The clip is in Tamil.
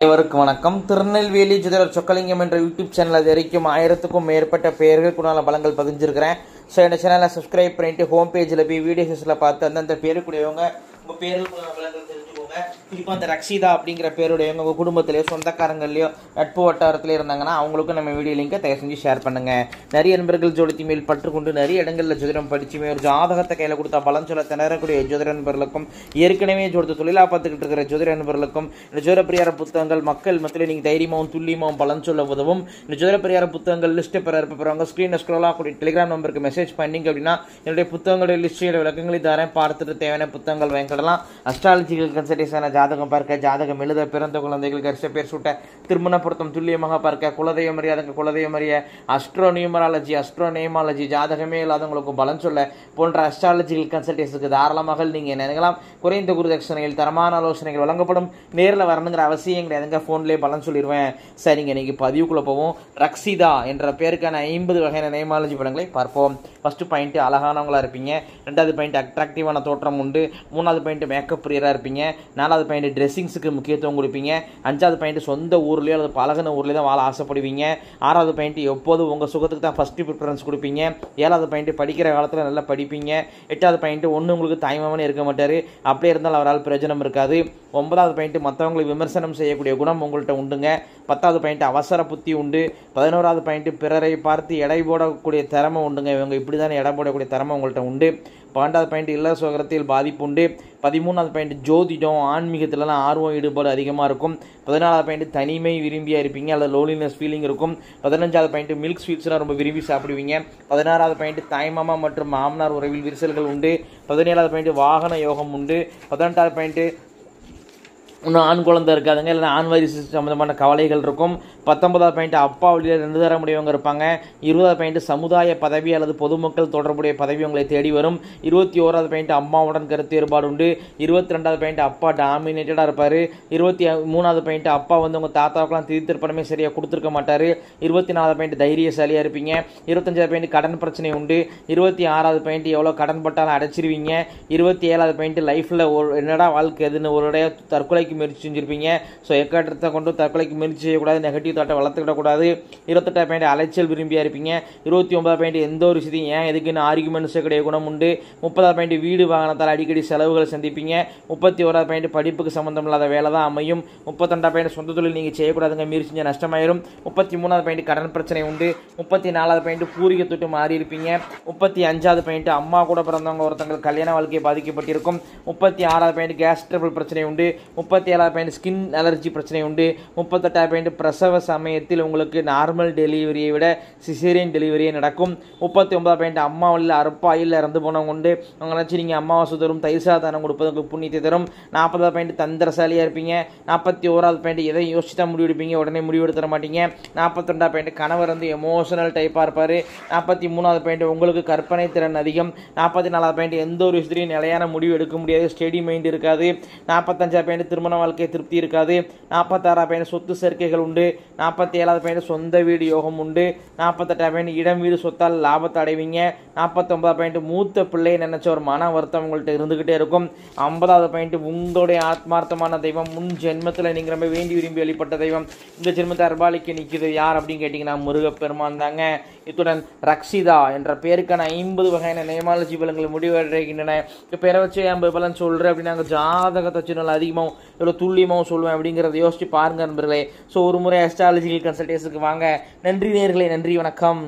அனைவருக்கும் வணக்கம். திருநெல்வேலி ஜோதிடர் சொக்கலிங்கம் என்ற யூடியூப் சேனல் அது வரைக்கும் ஆயிரத்துக்கும் மேற்பட்ட பெயர்கள் குணால பலங்கள் பதிஞ்சிருக்கிறேன். ஸோ இந்த சேனலை சப்ஸ்கிரைப் பண்ணிட்டு ஹோம் பேஜில் போய் வீடியோஸில் பார்த்து அந்தந்த பேருக்குடையவங்க உங்கள் பேர்களுக்குண்டான பலங்கள் குறிப்பாக அந்த ரக்ஷிதா அப்படிங்கிற பேருடைய உங்கள் குடும்பத்திலேயோ சொந்தக்காரங்களையோ நட்பு வட்டாரத்திலே இருந்தாங்கன்னா அவங்களுக்கும் நம்ம வீடியோ லிங்கை தயவு செஞ்சு ஷேர் பண்ணுங்கள் நிறைய நண்பர்கள் ஜோடித்தி மேல் பற்றுக்கொண்டு நிறைய இடங்களில் ஜோதிடம் படிச்சுமே ஒரு ஜாதகத்தை கையில் கொடுத்தா பலன் சொல்ல திணறக்கூடிய ஜோதிட நண்பர்களுக்கும் ஏற்கனவே ஜோதிட தொழிலாக பார்த்துக்கிட்டு இருக்கிற ஜோதிட நண்பர்களுக்கும் இந்த ஜோதப்பிரியார புத்தகங்கள் மக்கள் மத்தியில் நீங்கள் தைரியமாகவும் துல்லியமாகவும் பலன் சொல்ல உதவும். இந்த ஜோதப்பிரியார புத்தகங்கள் லிஸ்ட்டு பெற இருப்பவங்க ஸ்க்ரீனில் ஸ்க்ரோலாக கூடிய டெலிகிராம் நம்பருக்கு மெசேஜ் பண்ணிங்க அப்படின்னா என்னுடைய புத்தகங்களுடைய லிஸ்டோட விளக்கங்களை தரேன். பார்த்துட்டு தேவையான புத்தகங்கள் வாங்கிக்கலாம் அஸ்ட்ராலஜிக்கல் கன்சல்டேஷன் ஜாதகம் பார்க்க ஜாதகம் எழுத பிறந்த குழந்தைகள் கரிச பேர் சூட்ட திருமண பொருத்தம் துல்லியமாக பார்க்க குலதெய்வம் மரியாதைங்க குலதெய்வம் அறிய அஸ்ட்ரோ நியூமராலஜி அஸ்ட்ரோ நேமாலஜி ஜாதகமே இல்லாதவங்களுக்கு பலன் சொல்ல போன்ற அஸ்ட்ராலஜிக்கல் கன்சல்டேஷனுக்கு தாராளமாக நீங்கள் நினைக்கலாம்? குறைந்த குருதட்சணைகள் தரமான ஆலோசனைகள் வழங்கப்படும். நேரில் வரணுங்கிற அவசியம் கிடையாதுங்க ஃபோன்லேயே பலன் சொல்லிடுவேன் சரிங்க இன்றைக்கி பதிவுக்குள்ளே போவோம். ரக்ஷிதா என்ற பேருக்கான ஐம்பது வகையான நேமாலஜி படங்களை பார்ப்போம். ஃபஸ்ட்டு பாயிண்ட்டு அழகானவங்களா இருப்பீங்க. ரெண்டாவது பாயிண்ட் அட்ராக்டிவான தோற்றம் உண்டு. மூணாவது பாயிண்ட் மேக்கப் பிரியராக இருப்பீங்க. நாலாவது பாயிண்ட் ட்ரெஸ்ஸிங்ஸுக்கு முக்கியத்துவம் கொடுப்பீங்க. அஞ்சாவது பாயிண்ட் சொந்த ஊர்லேயோ அல்லது பழகின ஊர்லேயே தான் வாழ ஆசைப்படுவீங்க. ஆறாவது பாயிண்ட் எப்போதும் உங்கள் சுகத்துக்கு தான் ஃபஸ்ட்டு ப்ரிஃபரன்ஸ் கொடுப்பீங்க. ஏழாவது பாயிண்ட் படிக்கிற காலத்தில் நல்லா படிப்பீங்க. எட்டாவது பாயிண்ட் ஒன்று உங்களுக்கு தாய்மாமனே இருக்க மாட்டார். அப்படியே இருந்தாலும் அவரால் பிரயோஜனம் இருக்காது. ஒன்பதாவது பாயிண்ட் மற்றவங்களை விமர்சனம் செய்யக்கூடிய குணம் உங்கள்கிட்ட உண்டுங்க. பத்தாவது பாயிண்ட் அவசர புத்தி உண்டு. பதினோராவது பாயிண்ட் பிறரை பார்த்து எடை போடக்கூடிய திறமை உண்டுங்க. இவங்க இப்படி தானே எடை போடக்கூடிய திறமை உங்கள்கிட்ட உண்டு. பன்னெண்டாவது பாயிண்ட் இல்ல சுகரத்தில் பாதிப்பு உண்டு. பதிமூணாவது பாயிண்ட் ஜோதிடம் ஆன்மீகத்திலலாம் ஆர்வம் ஈடுபாடு அதிகமாக இருக்கும். பதினாலாவது பாயிண்ட் தனிமை விரும்பியாக இருப்பீங்க அல்லது லோலினஸ் ஃபீலிங் இருக்கும். பதினஞ்சாவது பாயிண்ட் மில்க் ஸ்வீட்ஸ்லாம் ரொம்ப விரும்பி சாப்பிடுவீங்க. பதினாறாவது பாயிண்ட் தாய்மாமா மற்றும் மாமனார் உறவில் விரிசல்கள் உண்டு. பதினேழாவது பாயிண்ட் வாகன யோகம் உண்டு. பதினெட்டாவது பாயிண்ட் இன்னும் ஆண் குழந்தை இருக்காதுங்க இல்லைனா ஆண் வாரிசு சம்மந்தமான கவலைகள் இருக்கும். பத்தொன்பதாவது பாயிண்ட் அப்பா வழியில் ரெண்டு தர முடியவங்க இருப்பாங்க. இருபதாவது பாயிண்ட் சமுதாய பதவி அல்லது பொதுமக்கள் தொடர்புடைய பதவி உங்களை தேடி வரும். இருபத்தி ஓராவது பாயிண்ட் அம்மாவுடன் கருத்து வேறுபாடு உண்டு. இருபத்தி ரெண்டாவது பாயிண்ட் அப்பா டாமினேட்டடாக இருப்பார். இருபத்தி மூணாவது பாயிண்ட் அப்பா வந்து உங்கள் தாத்தாவுக்குலாம் திருத்திருப்பணமே சரியாக கொடுத்துருக்க மாட்டார். இருபத்தி நாலாவது பாயிண்ட் தைரியசாலியாக இருப்பீங்க. இருபத்தஞ்சாவது பாயிண்ட் கடன் பிரச்சனை உண்டு. இருபத்தி ஆறாவது பாயிண்ட் எவ்வளோ கடன் பட்டாலும் அடைச்சிருவீங்க. இருபத்தி ஏழாவது பாயிண்ட் லைஃப்பில் ஒரு என்னடா வாழ்க்கை எதுன்னு ஒரு தற்கொலை தற்கொலைக்கு முயற்சி செஞ்சுருப்பீங்க. ஸோ எக்காட்டத்தை கொண்டு தற்கொலைக்கு முயற்சி செய்யக்கூடாது நெகட்டிவ் தாட்டை வளர்த்துக்கிடக்கூடாது. இருபத்தெட்டாம் பாயிண்ட் அலைச்சல் விரும்பியாக இருப்பீங்க. இருபத்தி ஒன்பதாம் பாயிண்ட் எந்த ஒரு விஷயத்தையும் ஏன் எதுக்குன்னு ஆர்குமெண்ட்ஸ் கிடையாது குணம் உண்டு? முப்பதாவது பாயிண்ட் வீடு வாகனத்தால் அடிக்கடி செலவுகளை சந்திப்பீங்க. முப்பத்தி ஓராம் பாயிண்ட் படிப்புக்கு சம்மந்தம் இல்லாத வேலை தான் அமையும். முப்பத்தெண்டாம் பாயிண்ட் சொந்த தொழில் நீங்கள் செய்யக்கூடாதுங்க மீறி செஞ்சால் நஷ்டமாயிரும். முப்பத்தி மூணாவது பாயிண்ட் கடன் பிரச்சனை உண்டு. முப்பத்தி நாலாவது பாயிண்ட் பூரிகை தொட்டு மாறி இருப்பீங்க. முப்பத்தி அஞ்சாவது பாயிண்ட் அம்மா கூட பிறந்தவங்க ஒருத்தங்க கல்யாண வாழ்க்கையை பாதிக்கப்பட்டிருக்கும். முப்பத்தி ஆறாவது பாயிண்ட் கேஸ் ட்ரபிள் பிரச்சனை உண்டு. முப்பத்தி முப்பத்தி ஏழாவது பாயிண்ட் ஸ்கின் அலர்ஜி பிரச்சனை உண்டு. முப்பத்தெட்டாவது பாயிண்ட் பிரசவ சமயத்தில் உங்களுக்கு நார்மல் டெலிவரியை விட சிசேரியன் டெலிவரியே நடக்கும். முப்பத்தி ஒன்பதாவது பாயிண்ட் அம்மா வழியில் அறுப்பாயில் இறந்து போனவங்க உண்டு. அவங்க நினச்சி நீங்கள் அம்மாவாசை தரும் தயிர் சாதனம் கொடுப்பதற்கு புண்ணியத்தை தரும். நாற்பதாவது பாயிண்ட் தந்திரசாலியாக இருப்பீங்க. நாற்பத்தி ஓராவது பாயிண்ட் எதை யோசிச்சு தான் உடனே முடிவு மாட்டீங்க. நாற்பத்தெண்டாவது பாயிண்ட் கணவர் வந்து எமோஷனல் டைப்பாக இருப்பார். நாற்பத்தி மூணாவது பாயிண்ட் உங்களுக்கு கற்பனை திறன் அதிகம். நாற்பத்தி நாலாவது பாயிண்ட் எந்த ஒரு விஷயத்துலையும் நிலையான முடிவு எடுக்க முடியாது. ஸ்டெடி மைண்ட் இருக்காது. நாற்பத்தஞ்சாவது பாயிண்ட் திருமண வாழ்க்கை திருப்தி இருக்காது. நாற்பத்தாறாம் பையன் சொத்து சேர்க்கைகள் உண்டு. நாற்பத்தி ஏழாவது பையன் சொந்த வீடு யோகம் உண்டு. நாற்பத்தெட்டாவது பையன் இடம் வீடு சொத்தால் லாபத்தை அடைவீங்க. நாற்பத்தொன்பதாவது பையன் மூத்த பிள்ளை நினைச்ச ஒரு மன வருத்தம் உங்கள்கிட்ட இருந்துக்கிட்டே இருக்கும். ஐம்பதாவது பாயிண்ட் உங்களுடைய ஆத்மார்த்தமான தெய்வம் முன் ஜென்மத்தில் நீங்கள் ரொம்ப வேண்டி விரும்பி வெளிப்பட்ட தெய்வம். இந்த ஜென்மத்தை அர்பாலிக்கு நிற்கிது யார் அப்படின்னு கேட்டிங்கன்னா முருகப்பெருமான் தாங்க. இத்துடன் ரக்ஷிதா என்ற பேருக்கான ஐம்பது வகையான நேமாலஜி பலன்கள் முடிவடைகின்றன. இப்போ பெற வச்சு ஐம்பது பலன் சொல்கிறேன் அப்படின்னு நாங்கள் ஜாதகத்தை வச்சு நல்லா அதிகமாகவும் எவ்வளோ துல்லியமாகவும் சொல்லுவேன் அப்படிங்கிறத யோசிச்சு பாருங்க நண்பர்களே. ஸோ ஒரு முறை அஸ்ட்ராலஜிக்கல் கன்சல்டேஷனுக்கு வாங்க. நன்றி நேர்களே நன்றி வணக்கம்.